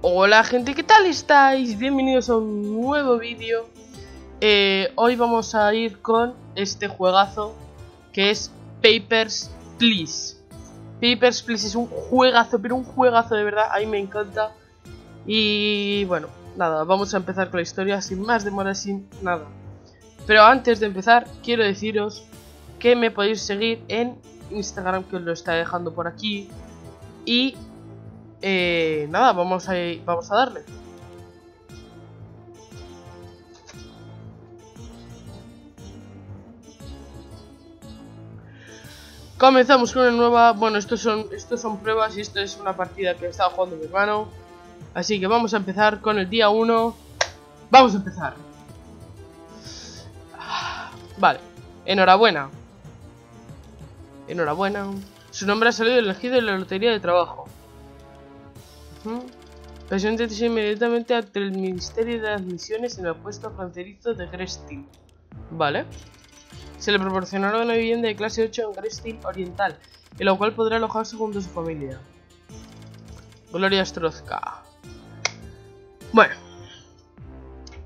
Hola gente, ¿qué tal estáis? Bienvenidos a un nuevo vídeo. Eh, Hoy vamos a ir con este juegazo que es Papers, Please. Papers, Please es un juegazo, pero un juegazo de verdad, a mí me encanta. Y bueno, nada, vamos a empezar con la historia sin más demora, sin nada. Pero antes de empezar, quiero deciros que me podéis seguir en Instagram, que os lo está dejando por aquí Y eh, nada, vamos a, vamos a darle. Comenzamos con una nueva... Bueno, estos son, estos son pruebas y esto es una partida que estaba jugando mi hermano. Así que vamos a empezar con el día 1. ¡Vamos a empezar! Vale, enhorabuena. Enhorabuena. Su nombre ha salido elegido en la lotería de trabajo. Preséntese inmediatamente ante el Ministerio de Admisiones en el puesto fronterizo de Grestin. Vale. Se le proporcionará una vivienda de clase 8 en Grestin Oriental, en la cual podrá alojarse junto a su familia. Gloria Strozka. Bueno.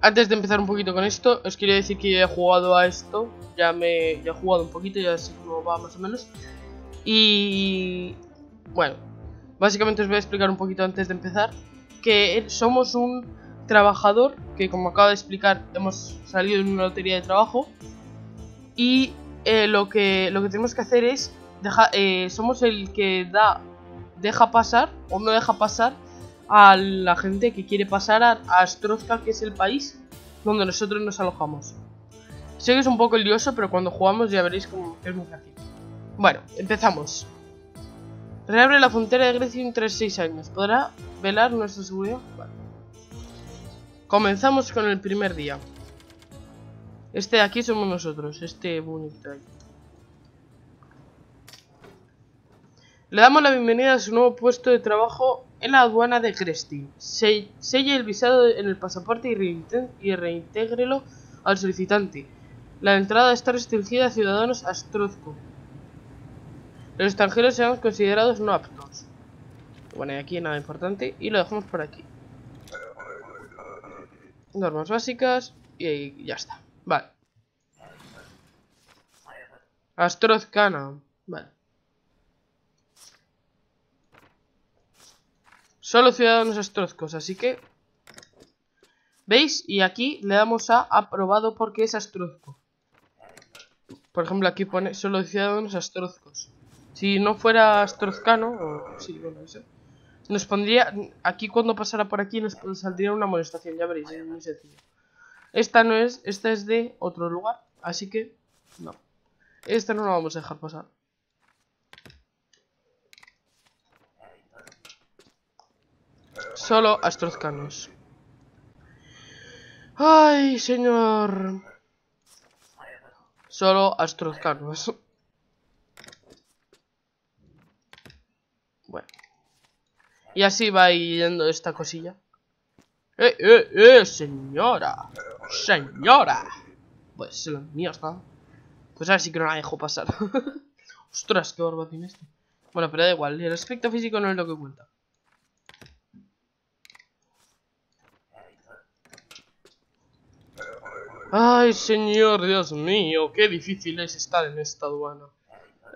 Antes de empezar un poquito con esto, os quería decir que ya he jugado a esto. Ya me ya he jugado un poquito, ya sé cómo va más o menos. Y... Bueno, Básicamente os voy a explicar un poquito antes de empezar que somos un trabajador que como acabo de explicar hemos salido en una lotería de trabajo y eh, lo, que, lo que tenemos que hacer es eh, somos el que da deja pasar o no deja pasar a la gente que quiere pasar a, a que es el país donde nosotros nos alojamos. Sé que es un poco lioso, pero cuando jugamos ya veréis como es muy fácil. Bueno, empezamos. Reabre la frontera de Grecia entre 6 años. ¿Podrá velar nuestra seguridad? Vale. Comenzamos con el primer día. Este de aquí somos nosotros, este bonito ahí. Le damos la bienvenida a su nuevo puesto de trabajo en la aduana de Cresti. Selle el visado en el pasaporte y, reintégrelo al solicitante. La entrada está restringida a ciudadanos astrozco. Los extranjeros serán considerados no aptos. Bueno, y aquí nada importante. Y lo dejamos por aquí. Normas básicas. Y ya está. Vale. Astrozcana. Vale. Solo ciudadanos astrozcos, así que... ¿Veis? Y aquí le damos a aprobado porque es astrozco. Por ejemplo, aquí pone solo ciudadanos astrozcos. Si no fuera Strozcano, o sí, bueno, eso, nos pondría, aquí cuando pasara por aquí nos saldría una molestación, ya veréis, es muy sencillo. Esta no es, esta es de otro lugar, así que no. Esta no la vamos a dejar pasar. Solo astrozcanos. Ay, señor. Solo astrozcanos. Y así va yendo esta cosilla. ¡Eh, eh, eh, señora! ¡Señora! Pues la mierda. Pues ahora sí que no la dejo pasar. Ostras, qué barba tiene este. Bueno, pero da igual, el aspecto físico no es lo que cuenta. Ay, señor, Dios mío, qué difícil es estar en esta aduana.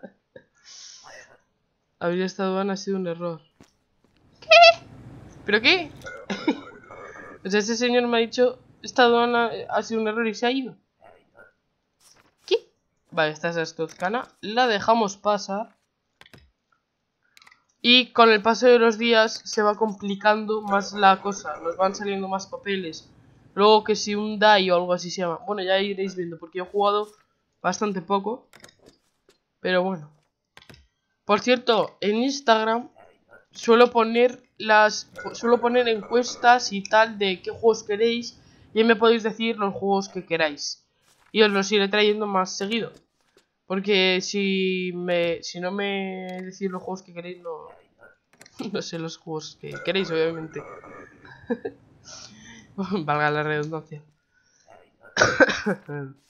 Abrir esta aduana ha sido un error. ¿Pero qué? pues ese señor me ha dicho, esta aduana ha sido un error y se ha ido. ¿Qué? Vale, esta es Astozcana. La dejamos pasar. Y con el paso de los días se va complicando más la cosa. Nos van saliendo más papeles. Luego que si un DAI o algo así se llama. Bueno, ya iréis viendo porque he jugado bastante poco. Pero bueno. Por cierto, en Instagram suelo poner las suelo poner encuestas y tal de qué juegos queréis y me podéis decir los juegos que queráis. Y os los iré trayendo más seguido. Porque si me si no me decís los juegos que queréis no no sé los juegos que queréis obviamente. Valga la redundancia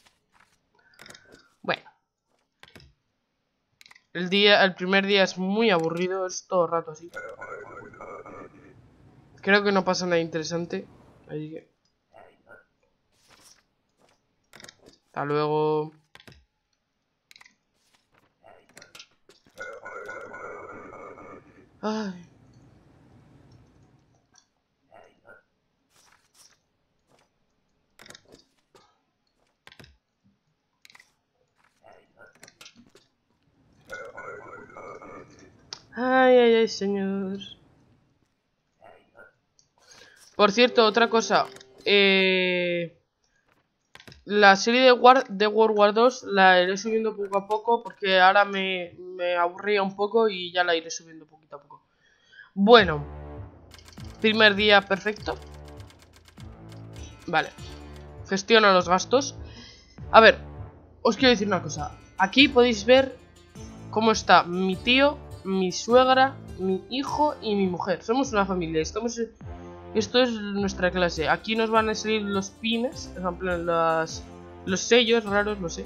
el día el primer día es muy aburrido es todo el rato así Creo que no pasa nada interesante. Así que... Hasta luego. Ay. Ay, ay, ay, señor. Por cierto, otra cosa. Eh, la serie de, War, de World War 2 la iré subiendo poco a poco porque ahora me, me aburría un poco y ya la iré subiendo poquito a poco. Bueno. Primer día perfecto. Vale. Gestiona los gastos. A ver, os quiero decir una cosa. Aquí podéis ver cómo está mi tío mi suegra, mi hijo y mi mujer. Somos una familia. Estamos, esto es nuestra clase. Aquí nos van a salir los pines, los, los sellos raros, no sé.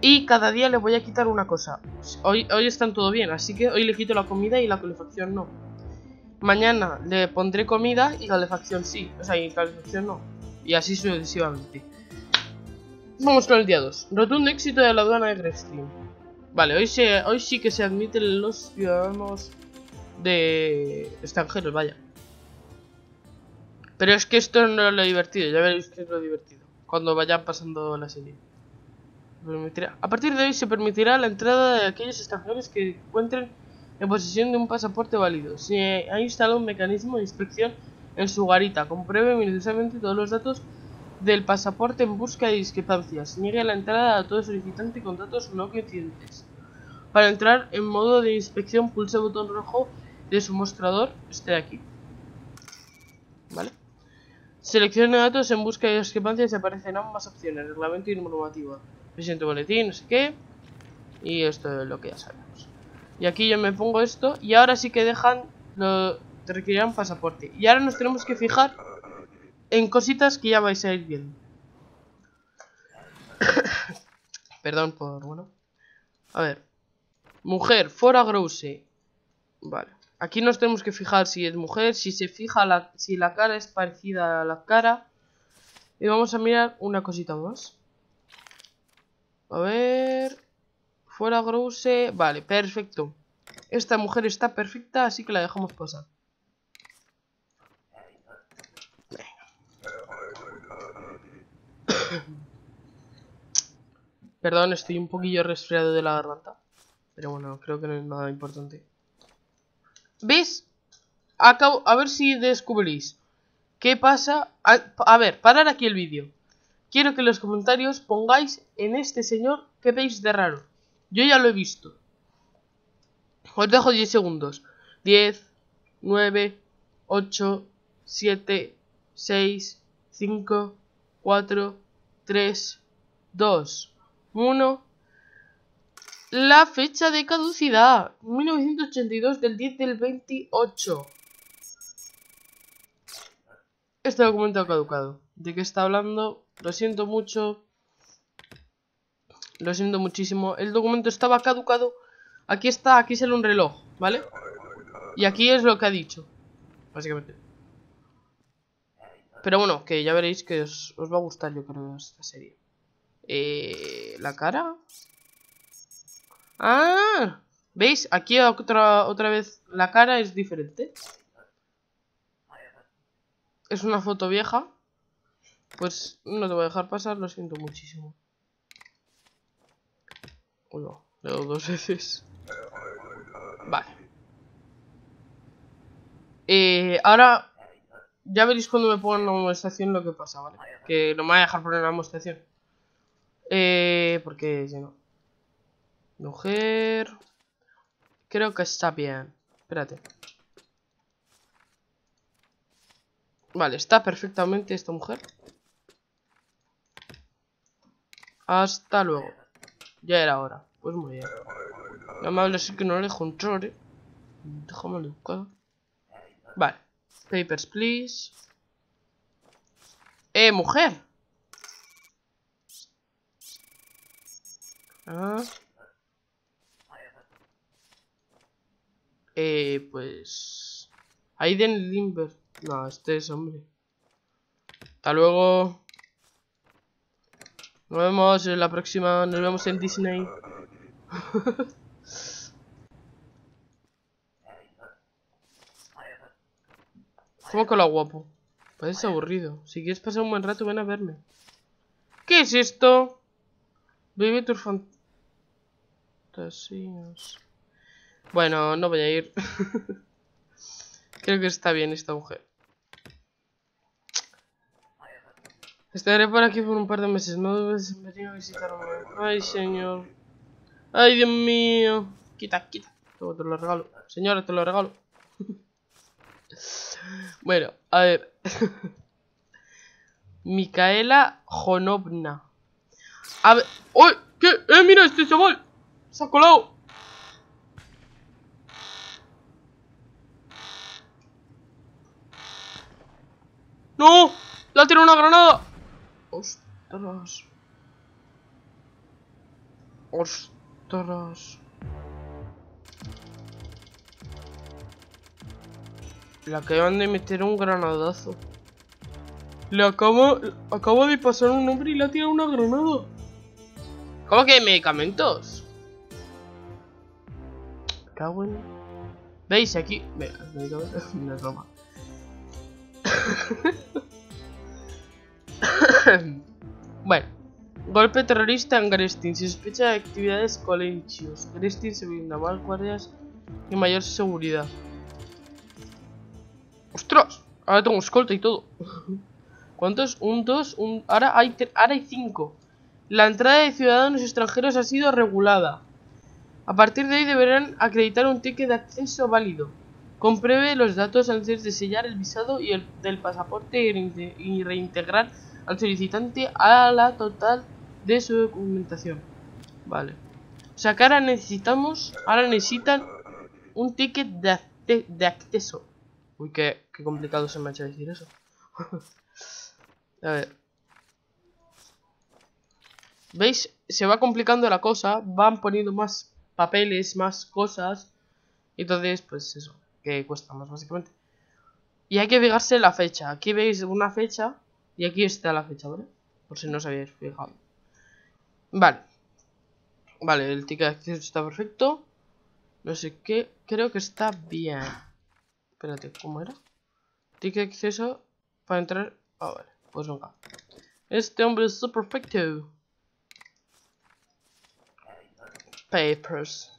Y cada día le voy a quitar una cosa. Hoy, hoy están todo bien, así que hoy le quito la comida y la calefacción no. Mañana le pondré comida y calefacción sí. O sea, y calefacción no. Y así sucesivamente. Vamos con el día 2. Rotundo éxito de la aduana de Grefstream. Vale, hoy, se, hoy sí que se admiten los ciudadanos de extranjeros, vaya. Pero es que esto no es lo divertido, ya veréis que es lo divertido. Cuando vayan pasando la serie. A partir de hoy se permitirá la entrada de aquellos extranjeros que encuentren en posesión de un pasaporte válido. Se ha instalado un mecanismo de inspección en su garita. Compruebe minuciosamente todos los datos del pasaporte en busca de discrepancias. Niegue la entrada a todo solicitante con datos no coincidentes. Para entrar en modo de inspección pulse el botón rojo de su mostrador, este de aquí. ¿Vale? Seleccione datos en busca de discrepancias y aparecen ambas opciones, reglamento y normativa. Presidente boletín, no sé qué. Y esto es lo que ya sabemos. Y aquí yo me pongo esto y ahora sí que dejan, lo, te requerirán pasaporte. Y ahora nos tenemos que fijar en cositas que ya vais a ir viendo. Perdón por, bueno. A ver. Mujer, fora grouse. Vale. Aquí nos tenemos que fijar si es mujer, si se fija la, si la cara es parecida a la cara. Y vamos a mirar una cosita más. A ver. Fuera grouse. Vale, perfecto. Esta mujer está perfecta, así que la dejamos pasar. Perdón, estoy un poquillo resfriado de la garganta. Pero bueno, creo que no es nada importante. ¿Ves? Acabo, a ver si descubrís. ¿Qué pasa? A, ver, parar aquí el vídeo. Quiero que en los comentarios pongáis en este señor qué veis de raro. Yo ya lo he visto. Os dejo 10 segundos. 10, 9, 8, 7, 6, 5, 4, 3, 2, 1. La fecha de caducidad. 1982 del 10 del 28. Este documento ha caducado. ¿De qué está hablando? Lo siento mucho. Lo siento muchísimo. El documento estaba caducado. Aquí está, aquí sale un reloj, ¿vale? Y aquí es lo que ha dicho. Básicamente. Pero bueno, que ya veréis que os, va a gustar yo creo esta serie. Eh, ¿La cara? Ah, ¿veis? Aquí otra, otra vez la cara es diferente. Es una foto vieja. Pues no te voy a dejar pasar, lo siento muchísimo. Uno, no, dos veces. Vale. Eh, ahora ya veréis cuando me pongan la amonestación lo que pasa, ¿vale? Que no me voy a dejar poner la amonestación. Eh, porque si no. Mujer. Creo que está bien. Espérate. Vale, está perfectamente esta mujer. Hasta luego. Ya era hora. Pues muy bien. Lo amable es que no le eh. Déjame educado. Vale. Papers, please. Eh, mujer. Ah. Eh, pues... Aiden Limber. No, este es hombre. Hasta luego. Nos vemos en la próxima. Nos vemos en Disney. ¿Cómo que lo guapo? Parece aburrido. Si quieres pasar un buen rato, ven a verme. ¿Qué es esto? Vive tus fantasías. Bueno, no voy a ir. Creo que está bien esta mujer. Estaré por aquí por un par de meses. No debes venir a visitarme. Ay, señor. Ay, Dios mío. Quita, quita. Todo te lo regalo. Señora, te lo regalo. bueno, a ver. Micaela Jonovna. A ver. ¡Uy! ¿Qué? ¡Eh, mira este chaval! ¡Se ha colado! ¡No! ¡La tirado una granada! ¡Ostras! ¡Ostras! Le acaban de meter un granadazo. Le acabo, acabo de pasar un hombre y le ha tirado una granada. ¿Cómo que hay medicamentos? Cago en... ¿Veis aquí? Medicamentos. No es broma. bueno, golpe terrorista en Grestin. Sospecha de actividades colenchios. Grestin se brinda guardias y mayor seguridad. ¡Ostras! Ahora tengo escolta y todo. ¿Cuántos? Un, dos, un... Ahora hay, ahora hay cinco. La entrada de ciudadanos extranjeros ha sido regulada. A partir de hoy deberán acreditar un ticket de acceso válido. Compruebe los datos antes de sellar el visado y el del pasaporte y reintegrar al solicitante a la total de su documentación. Vale. O sea que ahora necesitamos, ahora necesitan un ticket de, de acceso. Uy, qué, qué complicado se me ha hecho decir eso. a ver. ¿Veis? Se va complicando la cosa, van poniendo más papeles, más cosas. Entonces, pues eso que cuesta más básicamente. Y hay que fijarse la fecha. Aquí veis una fecha y aquí está la fecha, ¿vale? Por si no os habéis fijado. Vale. Vale, el ticket de acceso está perfecto. No sé qué. Creo que está bien. Espérate, ¿cómo era? Ticket de acceso para entrar. Ah, vale. Pues venga. Este hombre es perfecto. Papers.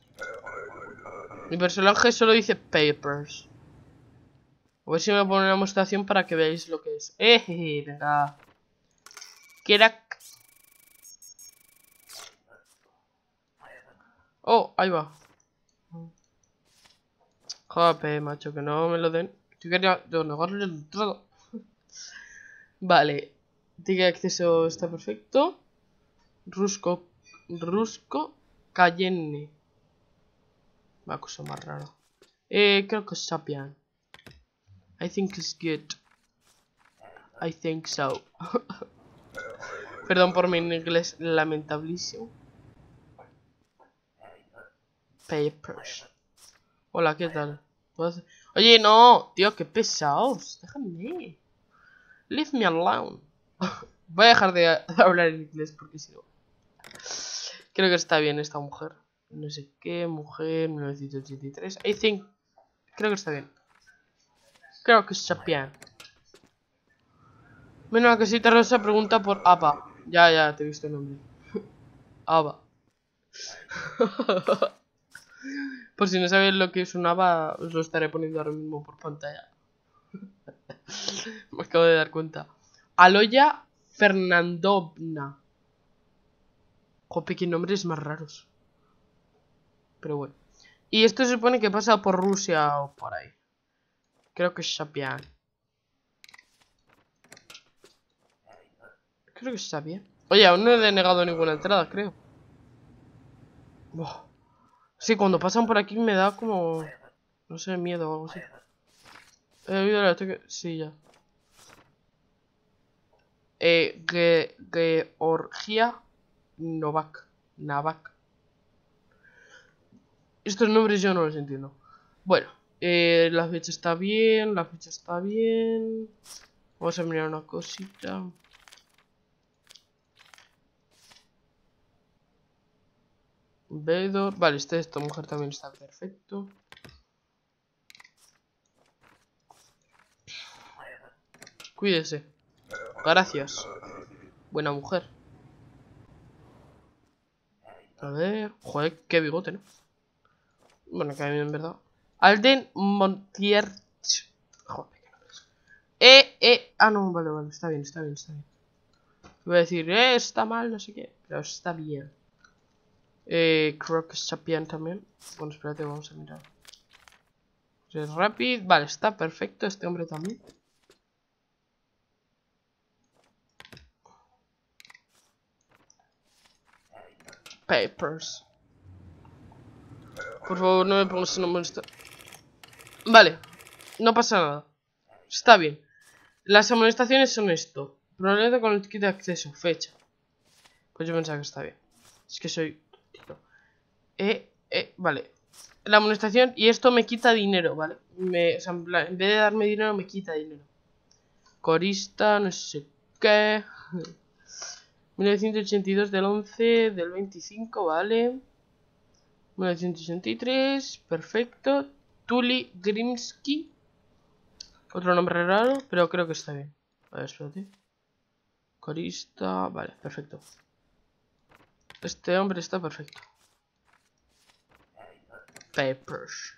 Mi personaje solo dice papers. A ver si me pone una demostración para que veáis lo que es. ¡Eh! Venga. Crack. Oh, ahí va. Joder, macho, que no me lo den. Queriendo negarle el entrada. vale. Tiene acceso está perfecto. Rusco. Rusco. Cayenne. Una cosa más rara. Eh, creo que está bien. I think it's good. I think so. Perdón por mi inglés lamentabilísimo. Papers. Hola, ¿qué tal? Oye, no, tío, qué pesados. Déjame. Leave me alone. Voy a dejar de hablar en inglés porque si no. Creo que está bien esta mujer no sé qué, mujer, 1983. I think, creo que está bien. Creo que está bien. Bueno, la casita rosa pregunta por APA. Ya, ya, te he visto el nombre. ABA. Por si no sabéis lo que es un ABA, os lo estaré poniendo ahora mismo por pantalla. Me acabo de dar cuenta. Aloya Fernandovna. Jope, qué nombres más raros. Pero bueno. Y esto se supone que pasa por Rusia o por ahí. Creo que está bien. Creo que está bien. Oye, aún no he denegado ninguna entrada, creo. Sí, cuando pasan por aquí me da como... No sé, miedo o algo así. He oído la que... Sí, ya. Eh, Georgia Novak. Navak. Estos nombres yo no los entiendo. Bueno, Eh, la fecha está bien, la fecha está bien. Vamos a mirar una cosita. Vedor. Vale, este, esta mujer también está perfecto. Cuídese. Gracias. Buena mujer. A ver. Joder, qué bigote, ¿no? Bueno, que a mí en verdad. Alden Montier. Joder, qué Eh, eh. Ah, no, vale, vale. Está bien, está bien, está bien. Voy a decir, eh, está mal, no sé qué. Pero está bien. Eh, creo que también. Bueno, espérate, vamos a mirar. Rapid. Vale, está perfecto este hombre también. Papers. Por favor, no me pongas en molestar. Vale, no pasa nada. Está bien. Las amonestaciones son esto. Problema con el kit de acceso. Fecha. Pues yo pensaba que está bien. Es que soy... Eh, eh, vale. La amonestación y esto me quita dinero, ¿vale? Me, en vez de darme dinero, me quita dinero. Corista, no sé qué. 1982 del 11 del 25, vale. 1983, perfecto. Tuli Grimsky. Otro nombre raro, pero creo que está bien. A ver, espérate. Corista, vale, perfecto. Este hombre está perfecto. Papers.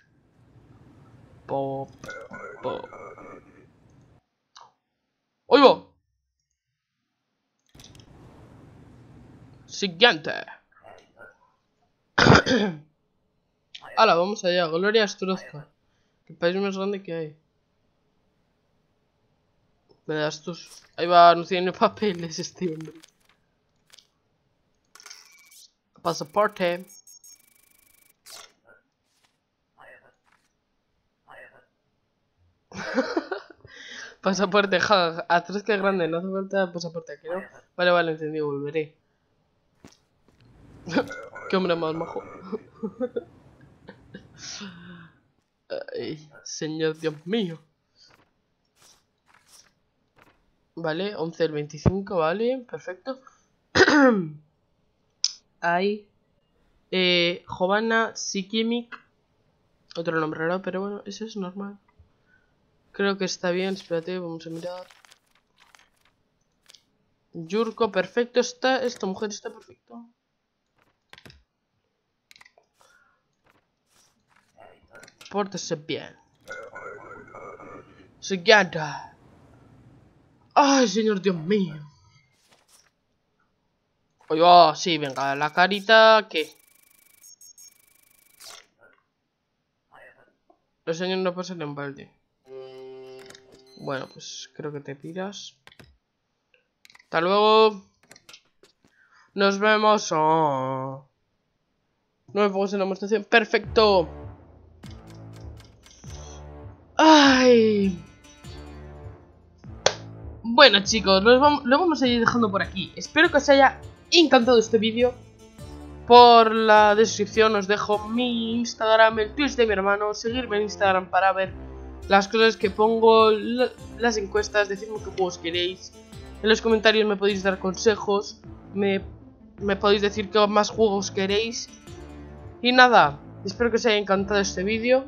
Pop. Pop. ¡Oigo! Siguiente. Hala, vamos allá. Gloria Astrozca. El país más grande que hay. Me das tus... Ahí va, no tiene papeles este hombre. Pasaporte. pasaporte, ja, a tres que grande, no hace falta pasaporte aquí, ¿no? Vale, vale, entendido, volveré. Qué hombre más majo. Señor Dios mío. Vale, 11 del 25, vale, perfecto. Hay eh, Jovana Sikimik. Otro nombre raro, pero bueno, eso es normal. Creo que está bien, espérate, vamos a mirar. Yurko, perfecto, está, esta mujer está perfecto. Pórtese bien. Siguiente. Ay, señor Dios mío. Oh, sí, venga, la carita, ¿qué? Los señores no pasan en balde. Bueno, pues creo que te piras. Hasta luego. Nos vemos. Oh. No me en la demostración. Perfecto. Ay. Bueno chicos, lo vamos a ir dejando por aquí. Espero que os haya encantado este vídeo. Por la descripción os dejo mi Instagram, el Twitch de mi hermano. Seguirme en Instagram para ver las cosas que pongo, las encuestas, decirme qué juegos queréis. En los comentarios me podéis dar consejos, me, me podéis decir qué más juegos queréis. Y nada, espero que os haya encantado este vídeo.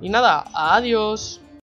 Y nada, adiós.